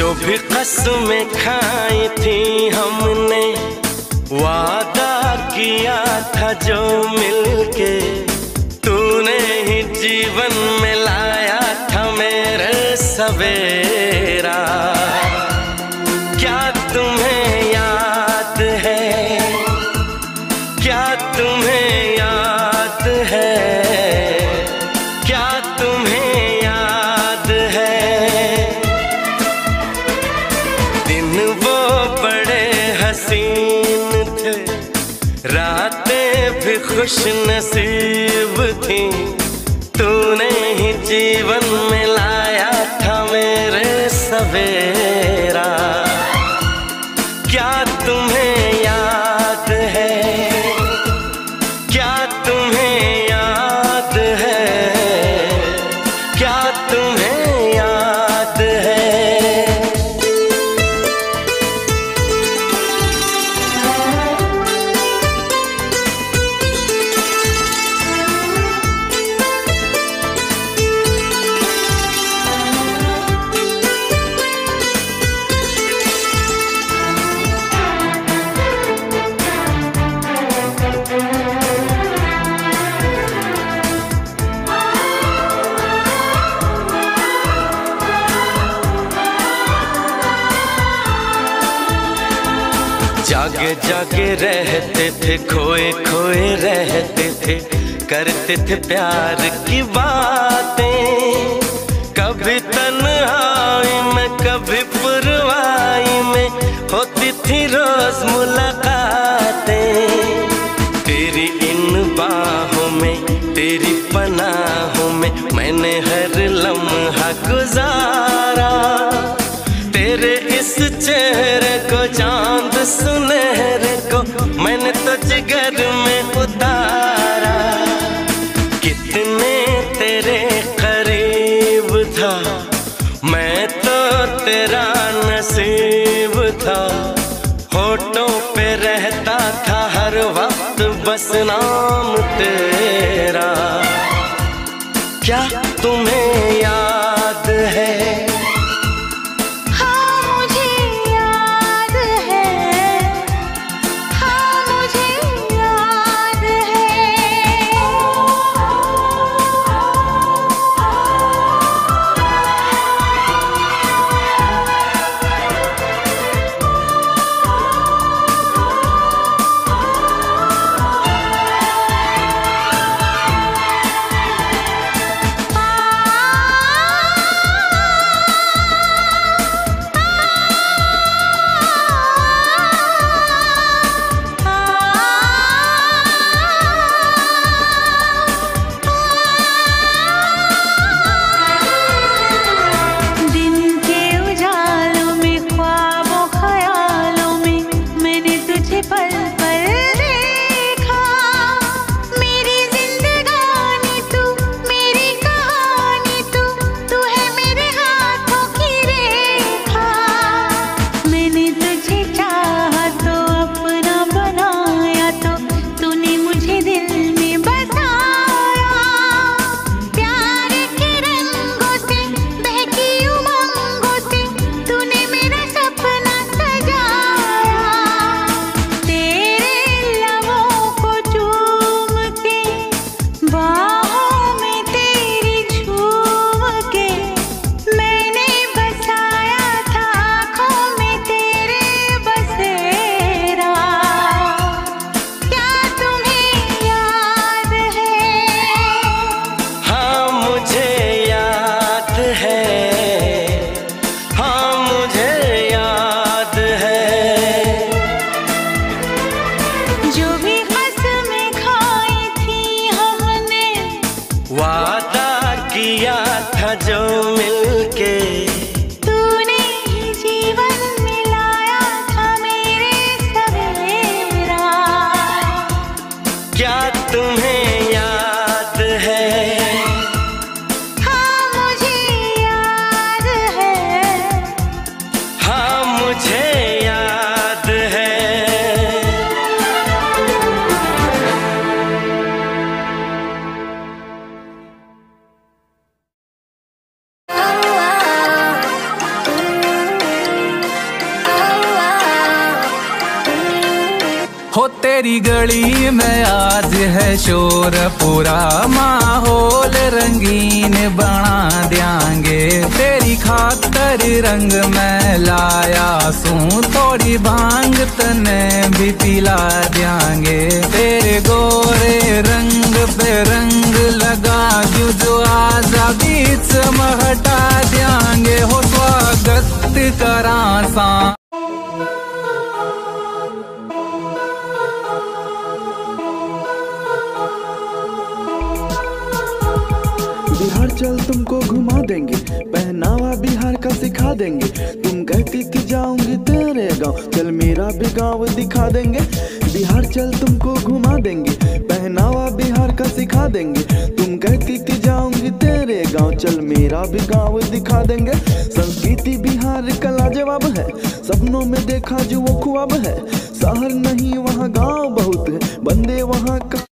भी कसमें खाई थी हमने, वादा किया था जो मिलके, तूने ही जीवन में लाया था मेरे सवेरा। रातें भी खुश नसीब थी। तूने ही जीवन में लाया था मेरे सवेरा। क्या तुम्हें जागे जागे रहते थे, खोए खोए रहते थे, करते थे प्यार की बातें। कभी तन्हाई में, कभी पुरवाई में होती थी रोज मुलाकातें। तेरी इन बाहों में, तेरी पनाहों में मैंने हर लम्हा गुजारा तेरा नसीब था। होठों पे रहता था हर वक्त, बस नाम तेरा। क्या तुम्हें याद तेरी गली में आज है शोर, पूरा माहौल रंगीन बना देंगे। तेरी खातर रंग में लाया सू, थोड़ी भाँग तने भी पिला देंगे। तेरे गोरे रंग पे रंग लगा जो आजा बीच में हटा देंगे। हो स्वागत करा सा। सिखा देंगे। तुम कहती थी जाऊँगी तेरे गाँव। चल मेरा भी गाँव दिखा देंगे। बिहार चल तुमको घुमा देंगे। पहनावा बिहार का सिखा देंगे। तुम कहती थी जाऊँगी तेरे गाँव। चल मेरा भी गाँव दिखा देंगे। संस्कृति बिहार का लाजवाब है। सपनों में देखा जो वो ख्वाब है। शहर नहीं, वहाँ गाँव बहुत है। बंदे वहाँ का